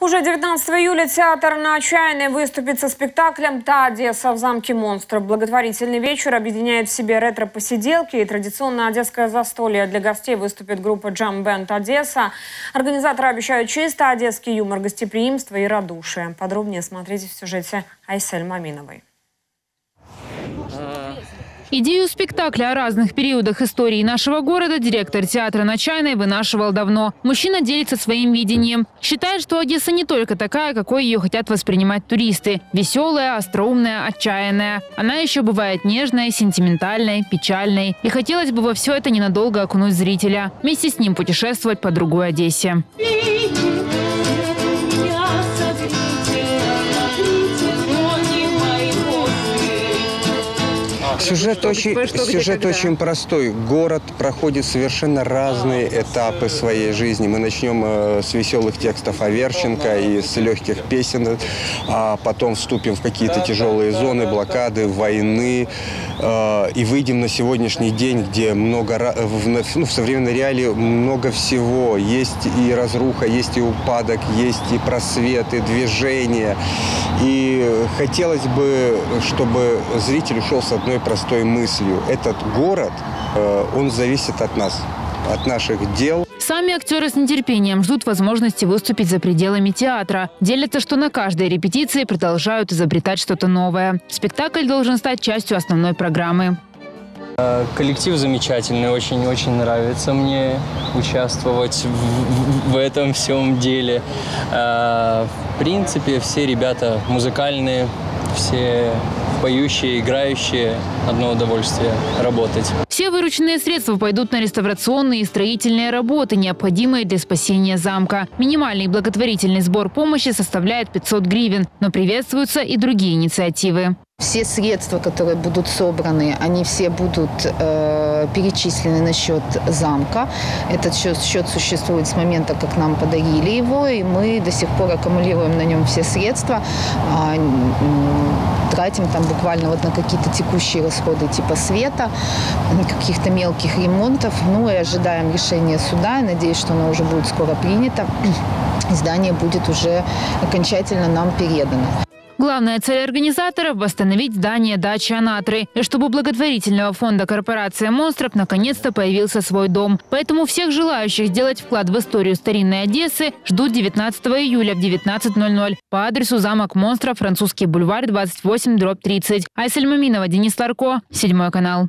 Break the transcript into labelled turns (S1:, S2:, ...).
S1: Уже 19 июля театр на Отчаянной выступит со спектаклем «Та Одесса в замке монстров». Благотворительный вечер объединяет в себе ретро-посиделки и традиционное одесское застолье. Для гостей выступит группа «Джам Бенд Одесса». Организаторы обещают чисто одесский юмор, гостеприимство и радушие. Подробнее смотрите в сюжете Айсель Маминовой.
S2: Идею спектакля о разных периодах истории нашего города директор театра на Чайной вынашивал давно. Мужчина делится своим видением. Считает, что Одесса не только такая, какой ее хотят воспринимать туристы. Веселая, остроумная, отчаянная. Она еще бывает нежной, сентиментальной, печальной. И хотелось бы во все это ненадолго окунуть зрителя. Вместе с ним путешествовать по другой Одессе.
S3: Сюжет очень, сюжет очень простой. Город проходит совершенно разные этапы своей жизни. Мы начнем э, с веселых текстов Аверченко и с легких песен, а потом вступим в какие-то тяжелые зоны, блокады, войны, э, и выйдем на сегодняшний день, где много, в, ну, в современной реалии много всего. Есть и разруха, есть и упадок, есть и просвет, и движение. И хотелось бы, чтобы зритель ушел с одной простой мыслью. Этот город, э, он зависит от нас, от наших дел.
S2: Сами актеры с нетерпением ждут возможности выступить за пределами театра. Делятся, что на каждой репетиции продолжают изобретать что-то новое. Спектакль должен стать частью основной программы.
S4: Коллектив замечательный, очень-очень нравится мне участвовать в, в этом всем деле. Э, в принципе, все ребята музыкальные, все поющие, играющие. Одно удовольствие работать.
S2: Все вырученные средства пойдут на реставрационные и строительные работы, необходимые для спасения замка. Минимальный благотворительный сбор помощи составляет 500 гривен, но приветствуются и другие инициативы.
S5: Все средства, которые будут собраны, они все будут э, перечислены на счет замка. Этот счет, счет существует с момента, как нам подарили его, и мы до сих пор аккумулируем на нем все средства. Э, тратим там буквально вот на какие-то текущие расходы типа света, каких-то мелких ремонтов. Ну и ожидаем решения суда. Я надеюсь, что оно уже будет скоро принято. Здание будет уже окончательно нам передано.
S2: Главная цель организаторов – восстановить здание дачи Анатры. И чтобы у благотворительного фонда «Корпорация монстров» наконец-то появился свой дом. Поэтому всех желающих сделать вклад в историю старинной Одессы ждут 19 июля в 19.00 по адресу замок монстров, французский бульвар, 28, дробь 30. Айсель Маминова, Денис Ларко, седьмой канал.